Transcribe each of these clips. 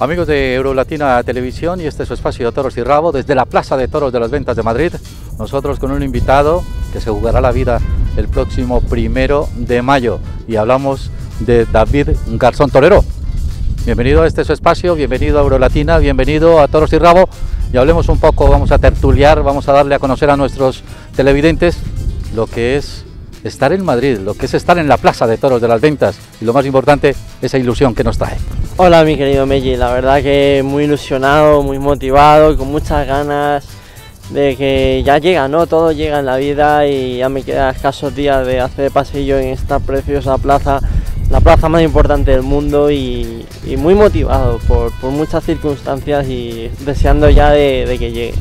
Amigos de Eurolatina Televisión y este es su espacio de Toros y Rabo desde la Plaza de Toros de las Ventas de Madrid. Nosotros con un invitado que se jugará la vida el próximo primero de mayo y hablamos de David Garzón Torero. Bienvenido a este su espacio, bienvenido a Eurolatina, bienvenido a Toros y Rabo y hablemos un poco, vamos a tertuliar, vamos a darle a conocer a nuestros televidentes lo que es estar en Madrid, lo que es estar en la Plaza de Toros de las Ventas y lo más importante, esa ilusión que nos trae. Hola mi querido Meji, la verdad que muy ilusionado, muy motivado, con muchas ganas de que ya llega, ¿no? Todo llega en la vida y ya me quedan escasos días de hacer pasillo en esta preciosa plaza, la plaza más importante del mundo y, muy motivado por, muchas circunstancias y deseando ya de, que llegue.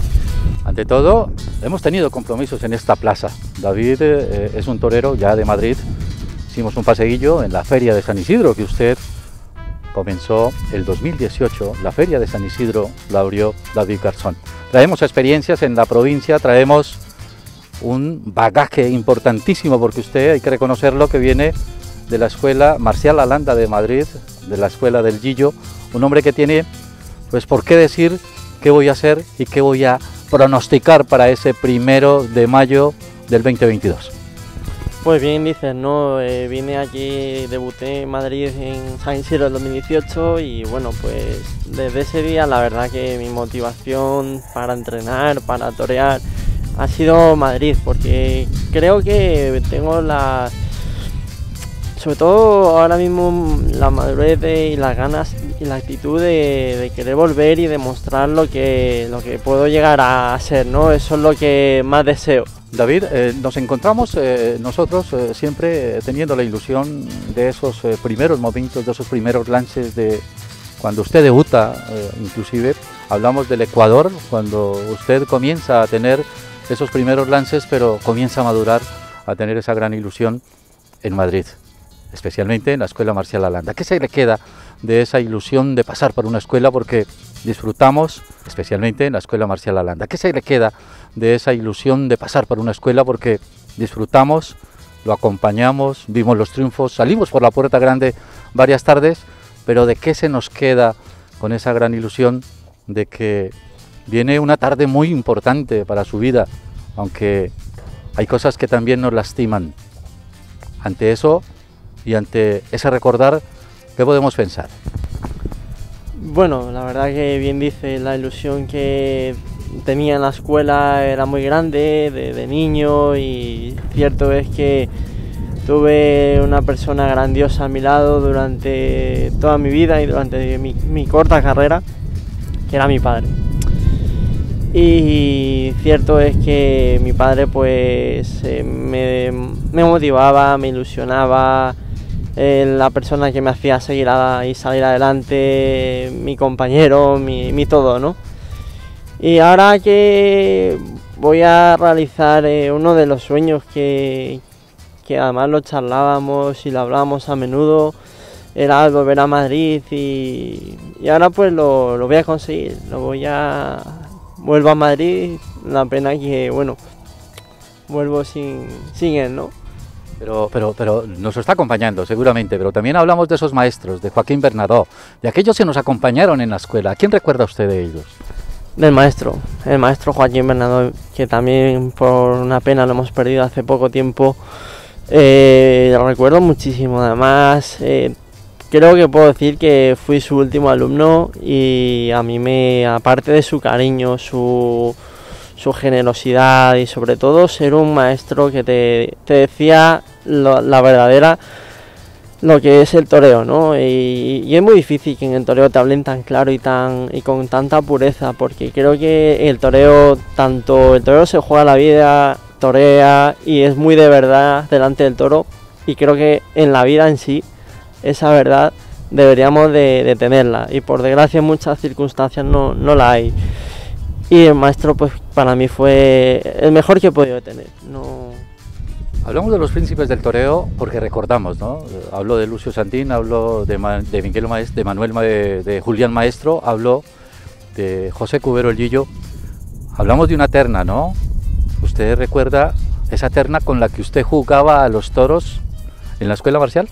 Ante todo, hemos tenido compromisos en esta plaza. David eh, es un torero ya de Madrid. Hicimos un paseillo en la feria de San Isidro que usted comenzó el 2018, la Feria de San Isidro la abrió David Garzón. Traemos experiencias en la provincia, traemos un bagaje importantísimo porque usted, hay que reconocerlo, que viene de la Escuela Marcial Alanda de Madrid, de la Escuela del Gillo, un hombre que tiene, pues, por qué decir qué voy a hacer y qué voy a pronosticar para ese primero de mayo del 2022. Pues bien dices, ¿no? Eh, vine aquí, debuté en Madrid en San Isidro en 2018 y bueno, pues desde ese día la verdad que mi motivación para entrenar, para torear, ha sido Madrid, porque creo que tengo la... Sobre todo ahora mismo la madurez y las ganas y la actitud de, de, querer volver y demostrar lo que, lo que puedo llegar a ser, ¿no? Eso es lo que más deseo. David, eh, nos encontramos eh, nosotros eh, siempre teniendo la ilusión de esos eh, primeros momentos, de esos primeros lances de cuando usted debuta, eh, inclusive hablamos del Ecuador, cuando usted comienza a tener esos primeros lances, pero comienza a madurar, a tener esa gran ilusión en Madrid, especialmente en la Escuela Marcial Alanda. ¿Qué se le queda de esa ilusión de pasar por una escuela? Porque disfrutamos, especialmente en la Escuela Marcial Alanda. ¿Qué se le queda de esa ilusión de pasar por una escuela? Porque disfrutamos, lo acompañamos, vimos los triunfos, salimos por la puerta grande varias tardes, pero ¿de qué se nos queda con esa gran ilusión de que viene una tarde muy importante para su vida, aunque hay cosas que también nos lastiman? Ante eso y ante ese recordar, ¿qué podemos pensar? Bueno, la verdad que bien dice, la ilusión que tenía en la escuela era muy grande de, niño y cierto es que tuve una persona grandiosa a mi lado durante toda mi vida y durante mi, corta carrera, que era mi padre. Y cierto es que mi padre pues eh, me motivaba, me ilusionaba, eh, la persona que me hacía seguir y salir adelante, mi compañero, mi, mi, todo, ¿no? Y ahora que voy a realizar eh, uno de los sueños que, que además lo charlábamos y lo hablábamos a menudo, era volver a Madrid y, y ahora pues lo, lo, voy a conseguir, lo voy a... Vuelvo a Madrid, la pena que, bueno, vuelvo sin, sin él, ¿no? Pero, pero, pero nos está acompañando seguramente, pero también hablamos de esos maestros, de Joaquín Bernadó, de aquellos que nos acompañaron en la escuela. ¿A quién recuerda usted de ellos? Del maestro, el maestro Joaquín Bernadó, que también por una pena lo hemos perdido hace poco tiempo. Eh, lo recuerdo muchísimo, además eh, creo que puedo decir que fui su último alumno y a mí me, aparte de su cariño, su, su generosidad y sobre todo ser un maestro que te, te decía lo, la verdadera lo que es el toreo, ¿no? Y, es muy difícil que en el toreo te hablen tan claro y tan y con tanta pureza, porque creo que el toreo, tanto el toreo se juega la vida, torea y es muy de verdad delante del toro, y creo que en la vida en sí, esa verdad deberíamos de, de tenerla, y por desgracia en muchas circunstancias no, no la hay. Y el maestro, pues para mí fue el mejor que he podido tener. No... Hablamos de los príncipes del toreo porque recordamos, ¿no? Hablo de Lucio Santín, hablo de, de Miguel Maestro, de Manuel, Ma de, Julián Maestro, hablo de José Cubero el Lillo. Hablamos de una terna, ¿no? ¿Usted recuerda esa terna con la que usted jugaba a los toros en la escuela marcial?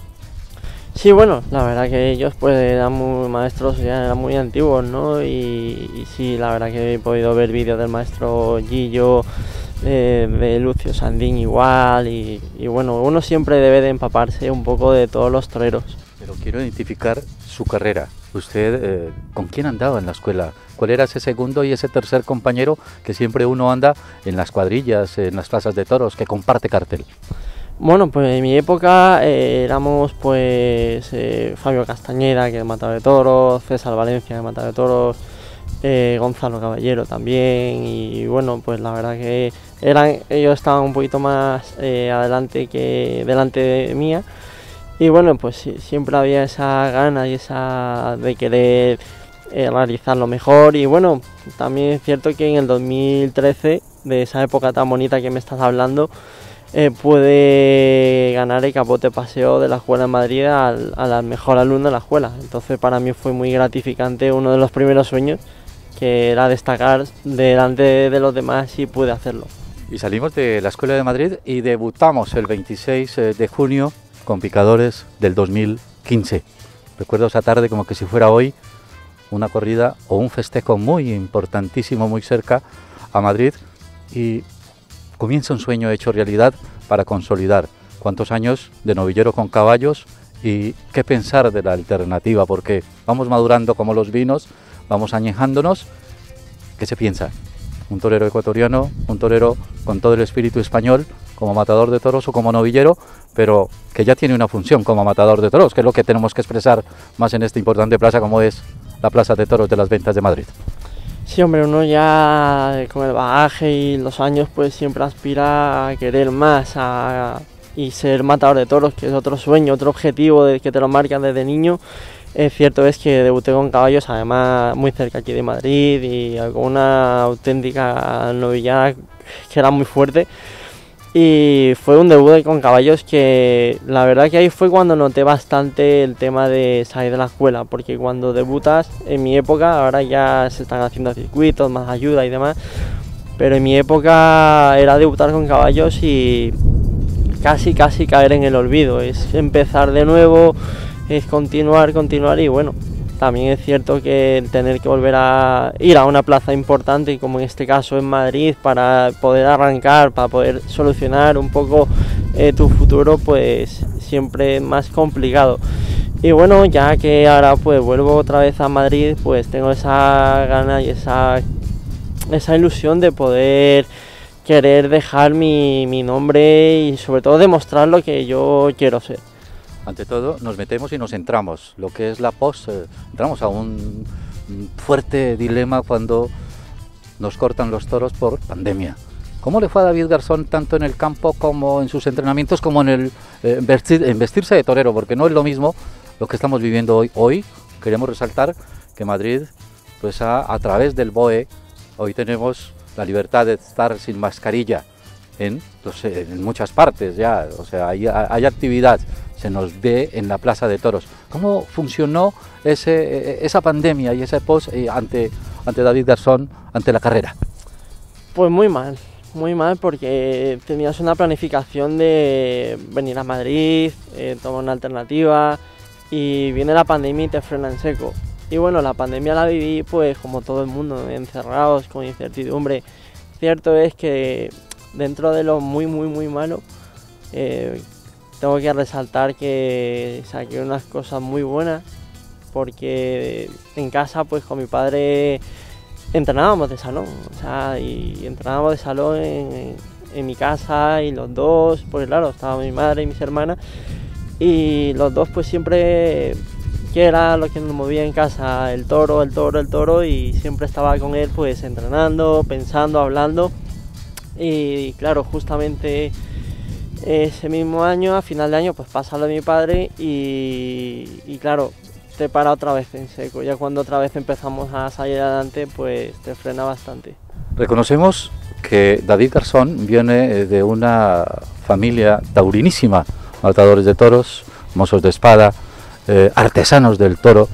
Sí, bueno, la verdad que ellos pues eran muy maestros, ya eran muy antiguos, ¿no? Y, sí, la verdad que he podido ver vídeos del maestro Gillo, eh, de Lucio Sandín igual, y, bueno, uno siempre debe de empaparse un poco de todos los toreros. Pero quiero identificar su carrera. ¿Usted eh, con quién andaba en la escuela? ¿Cuál era ese segundo y ese tercer compañero que siempre uno anda en las cuadrillas, en las plazas de toros, que comparte cartel? Bueno, pues en mi época eh, éramos pues eh, Fabio Castañeda, que es matador de toros, César Valencia, que es matador de toros, eh, Gonzalo Caballero también, y bueno, pues la verdad que eran, ellos estaban un poquito más adelante que delante de mía, y bueno, pues siempre había esa gana y esa de querer realizarlo mejor, y bueno, también es cierto que en el 2013, de esa época tan bonita que me estás hablando, eh, puede ganar el capote paseo de la escuela en Madrid al, al, mejor alumno de la escuela. Entonces para mí fue muy gratificante, uno de los primeros sueños, que era destacar delante de los demás y pude hacerlo. Y salimos de la Escuela de Madrid y debutamos el 26 eh, de junio con Picadores del 2015. Recuerdo esa tarde como que si fuera hoy una corrida o un festejo muy importantísimo muy cerca a Madrid y comienza un sueño hecho realidad para consolidar cuántos años de novillero con caballos y qué pensar de la alternativa, porque vamos madurando como los vinos, vamos añejándonos. ¿Qué se piensa? Un torero ecuatoriano, un torero con todo el espíritu español, como matador de toros o como novillero, pero que ya tiene una función como matador de toros, que es lo que tenemos que expresar más en esta importante plaza como es la Plaza de Toros de las Ventas de Madrid. Sí, hombre, uno ya con el bagaje y los años pues siempre aspira a querer más y ser matador de toros, que es otro sueño, otro objetivo que te lo marcan desde niño. Es cierto es que debuté con caballos, además muy cerca aquí de Madrid y con una auténtica novillada que era muy fuerte. Y fue un debut con caballos que la verdad que ahí fue cuando noté bastante el tema de salir de la escuela, porque cuando debutas, en mi época, ahora ya se están haciendo circuitos, más ayuda y demás, pero en mi época era debutar con caballos y casi, casi caer en el olvido, es empezar de nuevo, es continuar, continuar y bueno, también es cierto que tener que volver a ir a una plaza importante, como en este caso en Madrid, para poder arrancar, para poder solucionar un poco eh, tu futuro, pues siempre es más complicado. Y bueno, ya que ahora pues vuelvo otra vez a Madrid, pues tengo esa gana y esa, esa ilusión de poder querer dejar mi, mi nombre y sobre todo demostrar lo que yo quiero ser ante todo nos metemos y nos entramos. Lo que es la post, eh, entramos a un fuerte dilema cuando nos cortan los toros por pandemia. ¿Cómo le fue a David Garzón tanto en el campo como en sus entrenamientos como en el eh, vestirse de torero? Porque no es lo mismo lo que estamos viviendo hoy. Hoy queremos resaltar que Madrid, pues a, través del BOE, hoy tenemos la libertad de estar sin mascarilla en, muchas partes ya. O sea, hay actividad se nos ve en la Plaza de Toros. ¿Cómo funcionó ese, esa pandemia y ese post eh, ante, ante David Garzón, ante la carrera? Pues muy mal, muy mal porque tenías una planificación de venir a Madrid, eh, tomar una alternativa y viene la pandemia y te frena en seco. Y bueno, la pandemia la viví pues como todo el mundo, encerrados, con incertidumbre. Cierto es que dentro de lo muy, muy, muy malo, eh, tengo que resaltar que saqué unas cosas muy buenas porque en casa pues con mi padre entrenábamos de salón, o sea, y entrenábamos de salón en, mi casa y los dos, pues claro, estaba mi madre y mis hermanas y los dos pues siempre que era lo que nos movía en casa, el toro, el toro, el toro y siempre estaba con él pues entrenando, pensando, hablando y claro, justamente ese mismo año, a final de año, pues pasa lo de mi padre y, claro, te para otra vez en seco. Ya cuando otra vez empezamos a salir adelante, pues te frena bastante. Reconocemos que David Garzón viene eh, de una familia taurinísima, matadores de toros, mozos de espada, eh, artesanos del toro,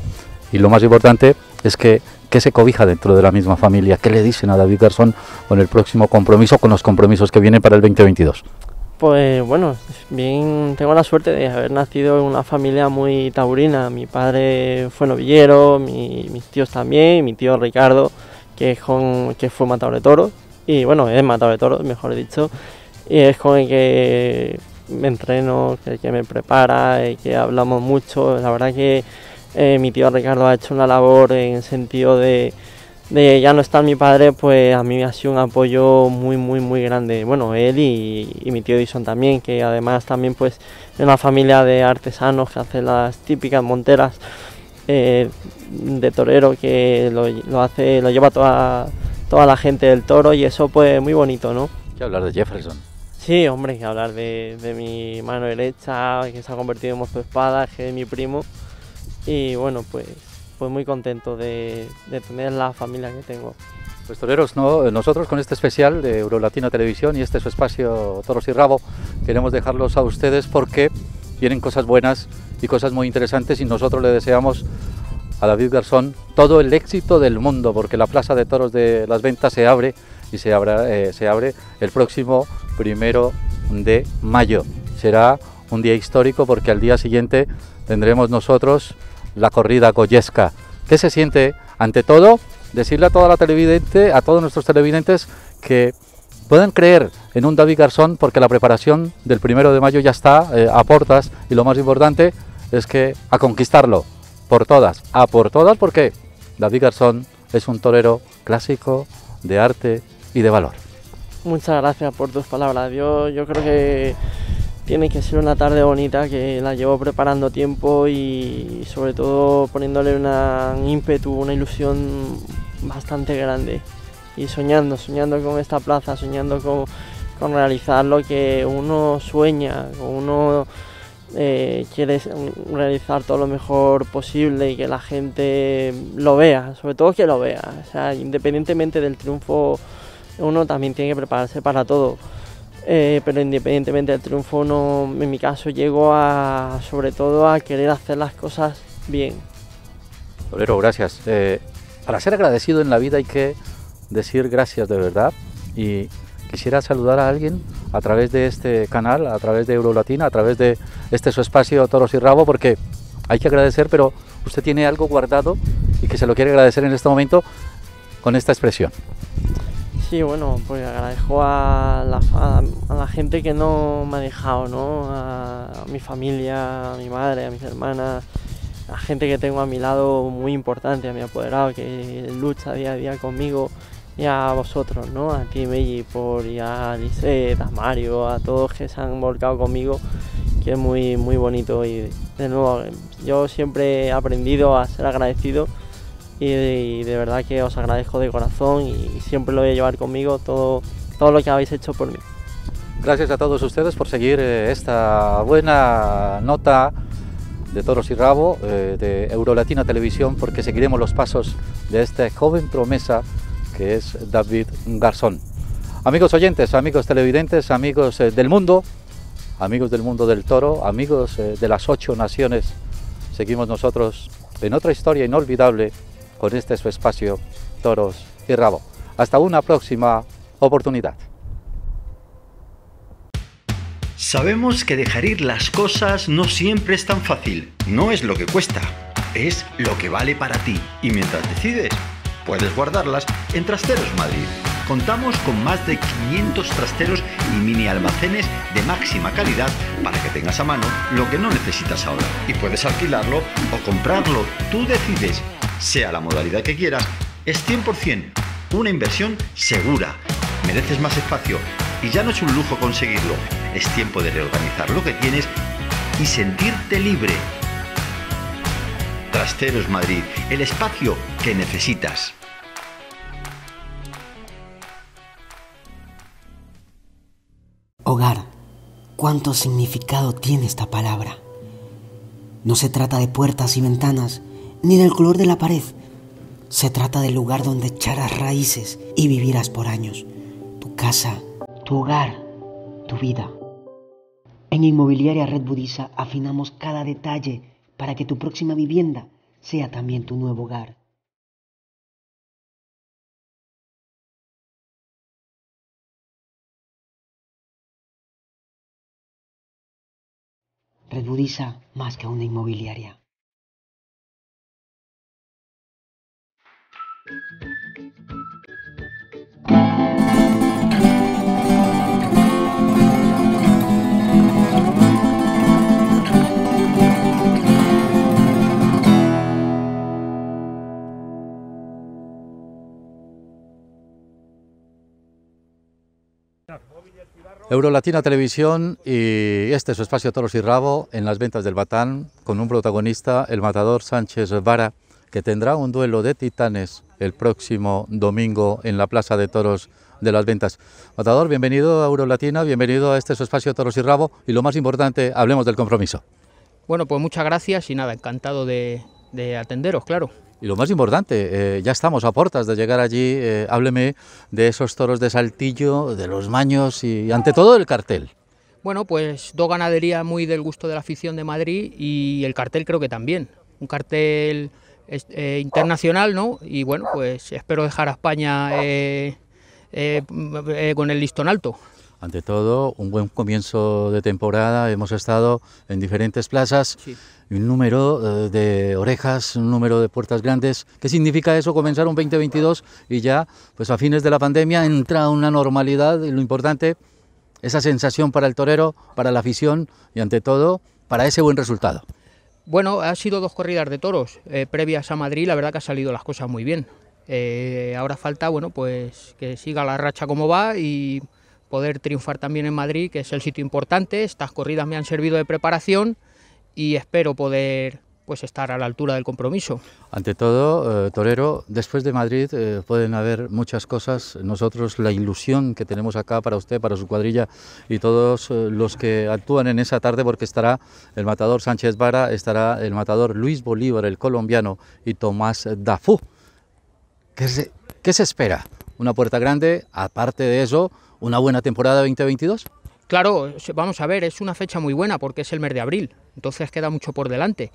y lo más importante es que, que se cobija dentro de la misma familia. ¿Qué le dicen a David Garzón con el próximo compromiso, con los compromisos que vienen para el 2022? Pues bueno, bien, tengo la suerte de haber nacido en una familia muy taurina. Mi padre fue novillero, mis tíos también, mi tío Ricardo, que, con, que fue matador de toros, y bueno, es matador de toros, mejor dicho, y es con el que me entreno, que, me prepara, que hablamos mucho. La verdad que eh, mi tío Ricardo ha hecho una labor en el sentido de, de ya no estar mi padre, pues a mí me ha sido un apoyo muy, muy, muy grande. Bueno, él y, mi tío Dison también, que además también pues es una familia de artesanos que hacen las típicas monteras eh, de torero que lo, hace, lo lleva toda, toda la gente del toro y eso pues muy bonito, ¿no? ¿Qué hablar de Jefferson? Sí, hombre, que hablar de, de, mi mano derecha, que se ha convertido en mozo espada, que es mi primo. Y bueno, pues, pues muy contento de, de tener la familia que tengo. Pues toreros, ¿no? nosotros con este especial de Eurolatina Televisión y este su espacio Toros y Rabo, queremos dejarlos a ustedes porque vienen cosas buenas y cosas muy interesantes y nosotros le deseamos a David Garzón todo el éxito del mundo porque la Plaza de Toros de las Ventas se abre y se, eh, se abre el próximo primero de mayo. Será un día histórico porque al día siguiente tendremos nosotros la corrida goyesca. ¿Qué se siente? Ante todo, decirle a toda la televidente, a todos nuestros televidentes que pueden creer en un David Garzón porque la preparación del primero de mayo ya está eh, a portas y lo más importante es que a conquistarlo por todas, a por todas porque David Garzón es un torero clásico de arte y de valor. Muchas gracias por tus palabras. Yo, yo creo que tiene que ser una tarde bonita que la llevo preparando tiempo y sobre todo poniéndole un ímpetu, una ilusión bastante grande y soñando, soñando con esta plaza, soñando con, con realizar lo que uno sueña, uno eh, quiere realizar todo lo mejor posible y que la gente lo vea, sobre todo que lo vea, o sea, independientemente del triunfo uno también tiene que prepararse para todo. Eh, pero independientemente del triunfo, no, en mi caso llego a, sobre todo a querer hacer las cosas bien. Tolero, gracias. Eh, para ser agradecido en la vida hay que decir gracias de verdad y quisiera saludar a alguien a través de este canal, a través de Eurolatina, a través de este su espacio Toros y Rabo, porque hay que agradecer, pero usted tiene algo guardado y que se lo quiere agradecer en este momento con esta expresión. Sí, bueno, pues agradezco a la, gente que no me ha dejado, ¿no? A, mi familia, a mi madre, a mis hermanas, a gente que tengo a mi lado muy importante, a mi apoderado que lucha día a día conmigo y a vosotros, ¿no? A ti, Meji, por, y a Lisette, a Mario, a todos que se han volcado conmigo, que es muy, muy bonito. Y de nuevo, yo siempre he aprendido a ser agradecido y de, verdad que os agradezco de corazón y siempre lo voy a llevar conmigo todo, todo lo que habéis hecho por mí. Gracias a todos ustedes por seguir eh, esta buena nota de Toros y Rabo eh, de Eurolatina Televisión porque seguiremos los pasos de esta joven promesa que es David Garzón. Amigos oyentes, amigos televidentes, amigos eh, del mundo, amigos del mundo del toro, amigos de las ocho naciones, seguimos nosotros en otra historia inolvidable con este su espacio Toros y Rabo. Hasta una próxima oportunidad. Sabemos que dejar ir las cosas no siempre es tan fácil. No es lo que cuesta, es lo que vale para ti. Y mientras decides, puedes guardarlas en Trasteros Madrid. Contamos con más de 500 trasteros y mini almacenes de máxima calidad para que tengas a mano lo que no necesitas ahora. Y puedes alquilarlo o comprarlo. Tú decides sea la modalidad que quieras, es 100% una inversión segura. Mereces más espacio y ya no es un lujo conseguirlo. Es tiempo de reorganizar lo que tienes y sentirte libre. Trasteros Madrid, el espacio que necesitas. Hogar, ¿cuánto significado tiene esta palabra? No se trata de puertas y ventanas, ni del color de la pared. Se trata del lugar donde echarás raíces y vivirás por años. Tu casa, tu hogar, tu vida. En Inmobiliaria Red Budisa afinamos cada detalle para que tu próxima vivienda sea también tu nuevo hogar. Redbudisa más que una inmobiliaria. Eurolatina Televisión y este es su espacio Toros y Rabo en las ventas del Batán con un protagonista, el matador Sánchez Vara, que tendrá un duelo de titanes el próximo domingo en la Plaza de Toros de las Ventas. Matador, bienvenido a Eurolatina, bienvenido a este su espacio Toros y Rabo y lo más importante, hablemos del compromiso. Bueno, pues muchas gracias y nada, encantado de, de atenderos, claro. Y lo más importante, eh, ya estamos a puertas de llegar allí. Eh, hábleme de esos toros de Saltillo, de los maños y ante todo el cartel. Bueno, pues dos ganaderías muy del gusto de la afición de Madrid y el cartel creo que también. Un cartel eh, internacional, ¿no? Y bueno, pues espero dejar a España eh, eh, con el listón alto. Ante todo, un buen comienzo de temporada. Hemos estado en diferentes plazas. Sí. Un número de orejas, un número de puertas grandes. ¿Qué significa eso? Comenzar un 2022 y ya, pues a fines de la pandemia, entra una normalidad y lo importante, esa sensación para el torero, para la afición y ante todo, para ese buen resultado. Bueno, ha sido dos corridas de toros eh, previas a Madrid, la verdad que ha salido las cosas muy bien. Eh, ahora falta, bueno, pues que siga la racha como va y poder triunfar también en Madrid, que es el sitio importante. Estas corridas me han servido de preparación y espero poder pues estar a la altura del compromiso. Ante todo, eh, Torero, después de Madrid eh, pueden haber muchas cosas. Nosotros la ilusión que tenemos acá para usted, para su cuadrilla y todos eh, los que actúan en esa tarde, porque estará el matador Sánchez Vara, estará el matador Luis Bolívar, el colombiano, y Tomás Dafú. ¿Qué se, qué se espera? ¿Una puerta grande? Aparte de eso, ¿una buena temporada 2022? Claro, vamos a ver, es una fecha muy buena porque es el mes de abril, entonces queda mucho por delante.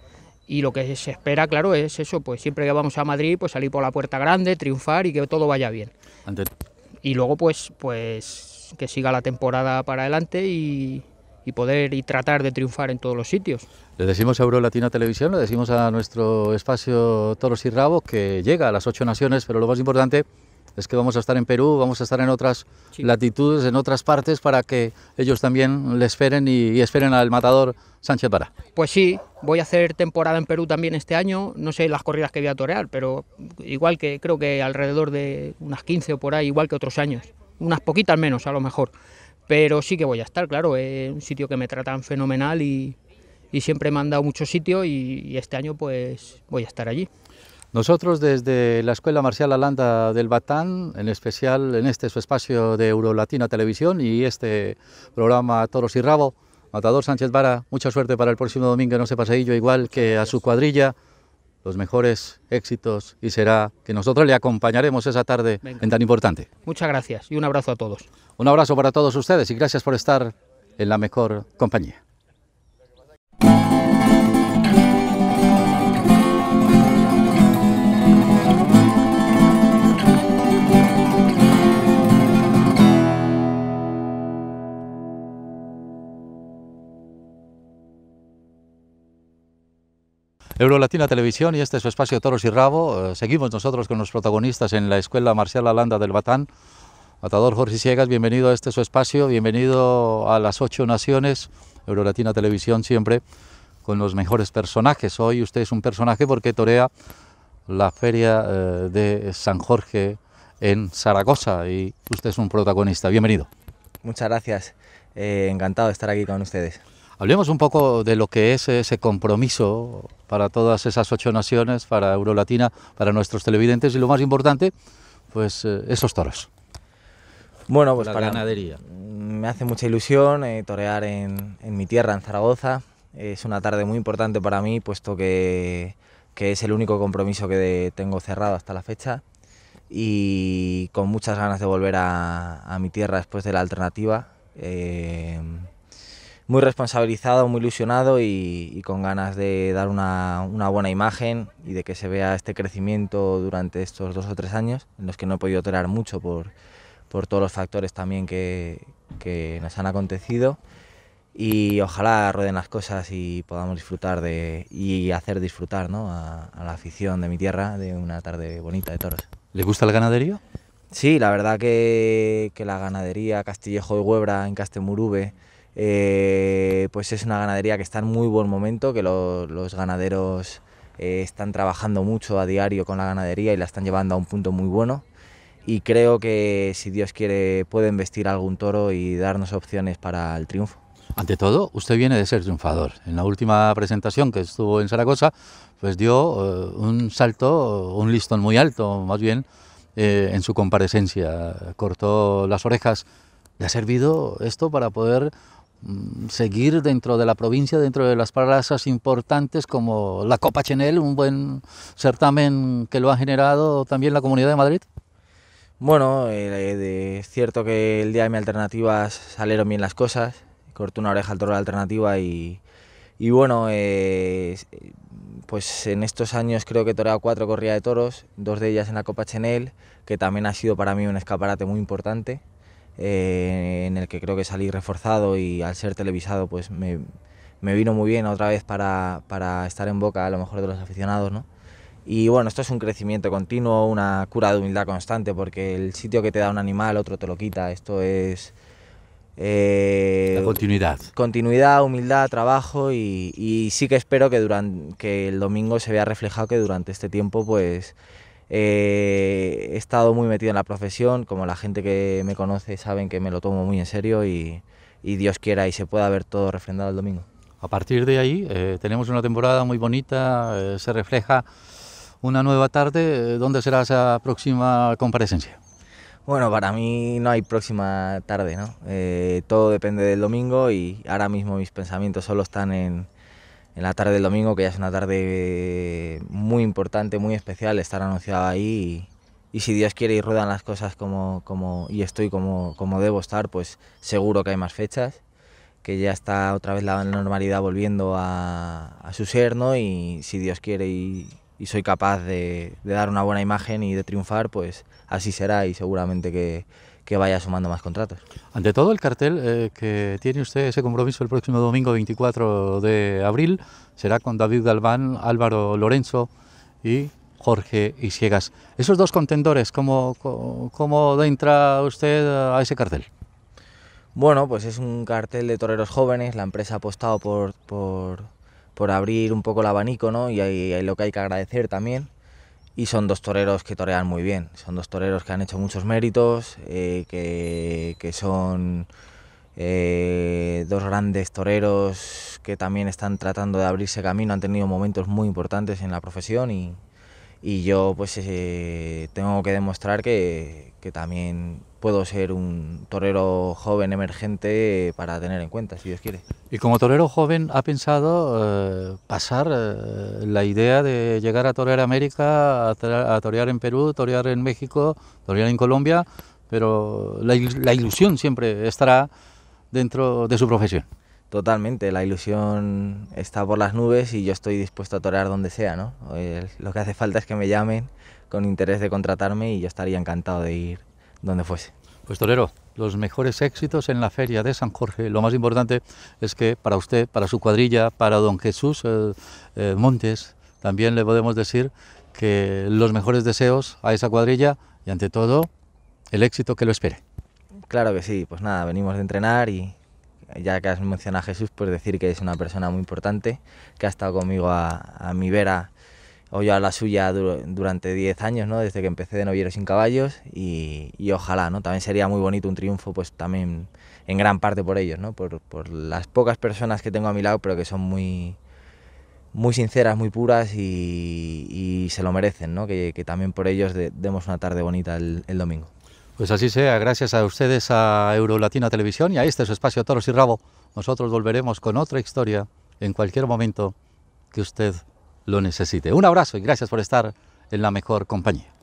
Y lo que se espera, claro, es eso, pues siempre que vamos a Madrid, pues salir por la puerta grande, triunfar y que todo vaya bien. Ante- Y luego, pues, pues que siga la temporada para adelante y, y poder y tratar de triunfar en todos los sitios. Le decimos a Eurolatina Televisión, le decimos a nuestro espacio Toros y Rabo que llega a las ocho naciones, pero lo más importante es que vamos a estar en Perú, vamos a estar en otras Sí. latitudes, en otras partes, para que ellos también le esperen y, y esperen al matador Sánchez Vara. Pues sí, voy a hacer temporada en Perú también este año, no sé las corridas que voy a torear, pero igual que creo que alrededor de unas 15 o por ahí, igual que otros años, unas poquitas menos a lo mejor, pero sí que voy a estar, claro, es un sitio que me tratan fenomenal y, y siempre me han dado mucho sitio y, y este año pues voy a estar allí. Nosotros desde la Escuela Marcial Alanda del Batán, en especial en este su espacio de Eurolatina Televisión y este programa Toros y Rabo, Matador Sánchez Vara, mucha suerte para el próximo domingo en ese paseillo, igual que a su cuadrilla, los mejores éxitos y será que nosotros le acompañaremos esa tarde Venga. en tan importante. Muchas gracias y un abrazo a todos. Un abrazo para todos ustedes y gracias por estar en la mejor compañía. Eurolatina Televisión y este es su espacio Toros y Rabo. Eh, seguimos nosotros con los protagonistas en la Escuela Marcial Alanda del Batán. Matador Jorge Ciegas, bienvenido a este su espacio, bienvenido a las ocho naciones, Eurolatina Televisión siempre, con los mejores personajes. Hoy usted es un personaje porque torea la feria eh, de San Jorge en Zaragoza y usted es un protagonista. Bienvenido. Muchas gracias. Eh, encantado de estar aquí con ustedes. Hablemos un poco de lo que es ese compromiso para todas esas ocho naciones, para Eurolatina, para nuestros televidentes y lo más importante, pues eh, esos toros. Bueno, pues La para ganadería. me hace mucha ilusión eh, torear en, en mi tierra, en Zaragoza. Es una tarde muy importante para mí, puesto que, que es el único compromiso que de- tengo cerrado hasta la fecha y con muchas ganas de volver a, a mi tierra después de la alternativa. Eh, muy responsabilizado, muy ilusionado y, y con ganas de dar una, una buena imagen y de que se vea este crecimiento durante estos dos o tres años, en los que no he podido torear mucho por, por todos los factores también que, que nos han acontecido. y ojalá rueden las cosas y podamos disfrutar de y hacer disfrutar ¿no? a, la afición de mi tierra de una tarde bonita de toros. ¿Le gusta la ganadería? Sí, la verdad que, que la ganadería Castillejo de Huebra en Castemurube eh, pues es una ganadería que está en muy buen momento, que los ganaderos eh, están trabajando mucho a diario con la ganadería y la están llevando a un punto muy bueno y creo que si Dios quiere pueden vestir algún toro y darnos opciones para el triunfo. Ante todo, usted viene de ser triunfador. En la última presentación que estuvo en Zaragoza, pues dio eh, un salto, un listón muy alto, más bien, eh, en su comparecencia. Cortó las orejas. ¿Le ha servido esto para poder seguir dentro de la provincia, dentro de las plazas importantes como la Copa Chenel, un buen certamen que lo ha generado también la Comunidad de Madrid? Bueno, eh, es cierto que el día de mi alternativa salieron bien las cosas, corté una oreja al toro de alternativa y, bueno, eh, pues en estos años creo que toreado cuatro corridas de toros, dos de ellas en la Copa Chenel, que también ha sido para mí un escaparate muy importante, eh, en el que creo que salí reforzado y al ser televisado pues me, me vino muy bien otra vez para, para, estar en boca a lo mejor de los aficionados, ¿no? Y bueno, esto es un crecimiento continuo, una cura de humildad constante, porque el sitio que te da un animal, otro te lo quita. Esto es... Eh, continuidad. Continuidad, humildad, trabajo y, sí que espero que, durante, que el domingo se vea reflejado que durante este tiempo pues eh, he estado muy metido en la profesión, como la gente que me conoce saben que me lo tomo muy en serio y, Dios quiera y se pueda ver todo refrendado el domingo. A partir de ahí eh, tenemos una temporada muy bonita, se refleja una nueva tarde. Eh, ¿Dónde será esa próxima comparecencia? Bueno, para mí no hay próxima tarde, ¿no? Eh, todo depende del domingo y ahora mismo mis pensamientos solo están en, en, la tarde del domingo, que ya es una tarde muy importante, muy especial, estar anunciada ahí y, si Dios quiere y ruedan las cosas como, como y estoy como, como debo estar, pues seguro que hay más fechas que ya está otra vez la normalidad volviendo a, su ser, ¿no? Y si Dios quiere y soy capaz de, dar una buena imagen y de triunfar, pues así será y seguramente que, vaya sumando más contratos. Ante todo, el cartel eh, que tiene usted ese compromiso el próximo domingo 24 de abril será con David Galván, Álvaro Lorenzo y Jorge Isiegas. Esos dos contendores, ¿cómo, cómo, entra usted a ese cartel? Bueno, pues es un cartel de toreros jóvenes, la empresa ha apostado por, por por abrir un poco el abanico, ¿no? Y hay, lo que hay que agradecer también. Y son dos toreros que torean muy bien, son dos toreros que han hecho muchos méritos, eh, que, son eh, dos grandes toreros que también están tratando de abrirse camino, han tenido momentos muy importantes en la profesión y, y yo pues eh, tengo que demostrar que, que también puedo ser un torero joven emergente para tener en cuenta, si Dios quiere. Y como torero joven, ¿ha pensado eh, pasar eh, la idea de llegar a torear América, a, torear en Perú, torear en México, torear en Colombia? Pero la, ilusión siempre estará dentro de su profesión. Totalmente, la ilusión está por las nubes y yo estoy dispuesto a torear donde sea, ¿no? lo que hace falta es que me llamen con interés de contratarme y yo estaría encantado de ir donde fuese. Pues Torero, los mejores éxitos en la feria de San Jorge. Lo más importante es que para usted, para su cuadrilla, para don Jesús eh, eh, Montes, también le podemos decir que los mejores deseos a esa cuadrilla y ante todo el éxito que lo espere. Claro que sí, pues nada, venimos de entrenar y ya que has mencionado a Jesús, pues decir que es una persona muy importante, que ha estado conmigo a, a mi vera o yo a la suya durante 10 años, ¿no? desde que empecé de novillero sin caballos y, ojalá, ¿no? también sería muy bonito un triunfo, pues también en gran parte por ellos, ¿no? por, las pocas personas que tengo a mi lado, pero que son muy, muy sinceras, muy puras y, se lo merecen, ¿no? que, también por ellos demos una tarde bonita el, domingo. Pues así sea, gracias a ustedes a Eurolatina Televisión y a este su espacio Toros y Rabo. Nosotros volveremos con otra historia en cualquier momento que usted lo necesite. Un abrazo y gracias por estar en la mejor compañía.